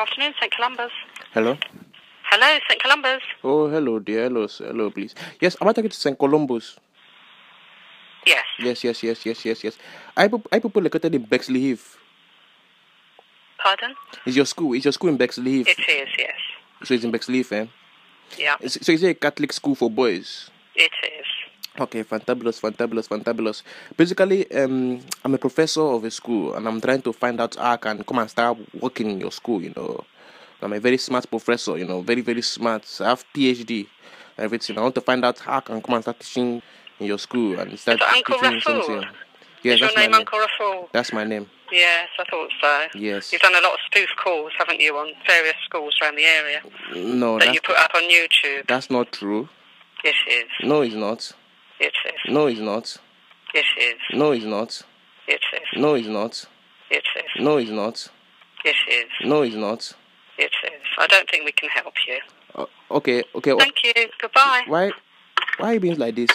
afternoon, St. Columba's. Hello? Hello, St. Columba's. Oh, hello, dear. Hello, hello, please. Yes, am I talking to St. Columba's? Yes. Yes, yes, yes, yes, yes, yes. I, I people located in Bexley Heath. Pardon? Is your school? Is your school in Bexley Heath? It is, yes. So it's in Bexley Heath, eh? Yeah, So is it a Catholic school for boys? it is. Okay, fantabulous, fantabulous, fantabulous. Basically, um, I'm a professor of a school, and I'm trying to find out how I can come and start working in your school. You know, I'm a very smart professor. You know, very very smart. I have PhD, everything. I want to find out how I can come and start teaching in your school and start Uncle teaching something. Yes, is your that's my name name. Uncle Rafool? That's my name. Yes, I thought so. Yes. You've done a lot of spoof calls, haven't you, on various schools around the area No, that you put up on YouTube? that's not true. It is. No, it's not. It is. No, it's not. It is. No, it's not. It is. No, it's not. It is. No, it's not. It is. No, it's not. It is. I don't think we can help you. Uh, okay, okay. Thank you. Goodbye. Why, why are you being like this?